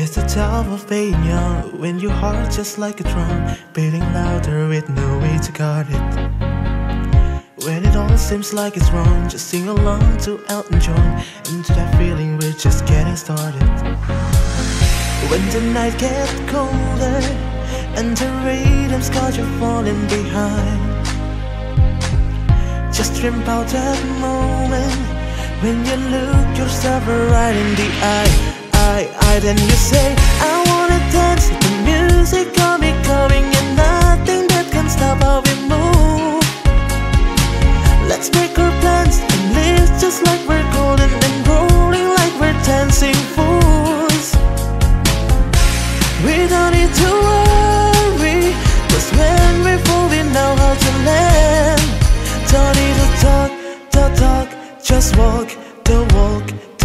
It's the tough of being young when your heart just like a drum, beating louder with no way to guard it. When it all seems like it's wrong, just sing along to Elton John, into that feeling we're just getting started. When the night gets colder and the rhythm's got you falling behind, just dream about that moment when you look yourself right in the eye. I, I Then you say I wanna dance The music got me going And nothing that can stop how we move. Let's make our plans And live just like we're golden And rolling like we're dancing fools. We don't need to worry Cause when we fall we know how to land. Don't need to talk, to talk Just walk the walk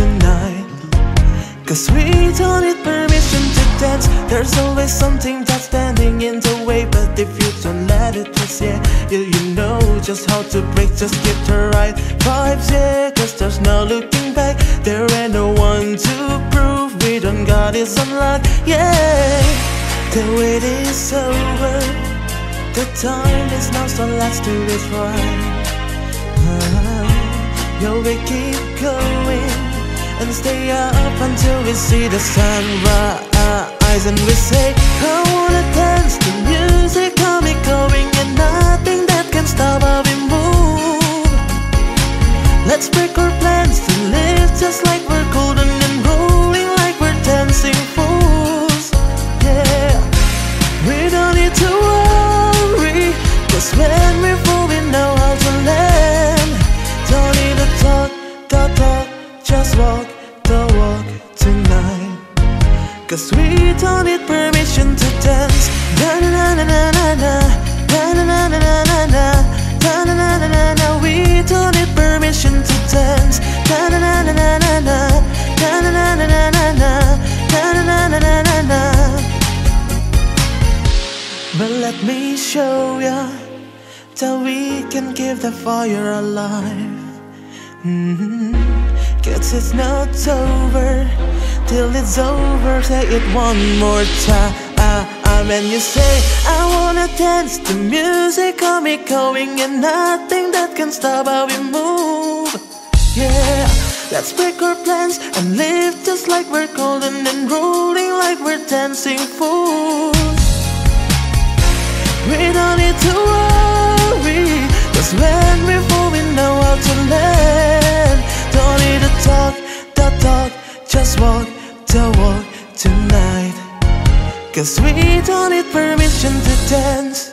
Cause we don't need permission to dance. There's always something that's standing in the way. But if you don't let it pass, yeah You, you know just how to break. Just get the right vibes, yeah Cause there's no looking back. There ain't no one to prove We don't got it unlocked, yeah. The wait is over. The time is now, so let's do this right. Uh, Yo, we keep going and stay up until we see the sunrise. And we say, I wanna dance to music, got me going And nothing that can stop how we move Let's break our plans to live just like we're golden And rolling like we're dancing fools. Yeah, we don't need to worry Cause when we fall we know how to land Don't need to talk, talk, talk, just walk Cause we don't need permission to dance Na na na na na na na Na na na na na na na Na na na na We don't need permission to dance Na na na na na na na Na na na na na na na Na na na na na But let me show ya That we can give the fire alive mm -hmm. Cause it's not over till it's over. Say it one more time. And you say I wanna dance The music got me going And nothing that can stop how we move. Yeah Let's break our plans And live just like we're golden And rolling like we're dancing fools. We don't need to worry Cause Cause we don't need permission to dance